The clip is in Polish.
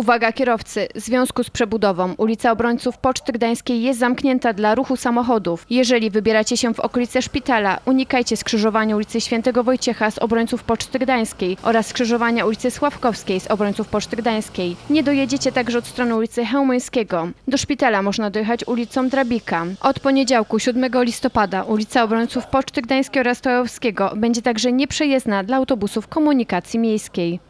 Uwaga kierowcy, w związku z przebudową ulica Obrońców Poczty Gdańskiej jest zamknięta dla ruchu samochodów. Jeżeli wybieracie się w okolice szpitala, unikajcie skrzyżowania ulicy Świętego Wojciecha z Obrońców Poczty Gdańskiej oraz skrzyżowania ulicy Sławkowskiej z Obrońców Poczty Gdańskiej. Nie dojedziecie także od strony ulicy Chełmońskiego. Do szpitala można dojechać ulicą Drabika. Od poniedziałku 7 listopada ulica Obrońców Poczty Gdańskiej oraz Stojowskiego będzie także nieprzejezdna dla autobusów komunikacji miejskiej.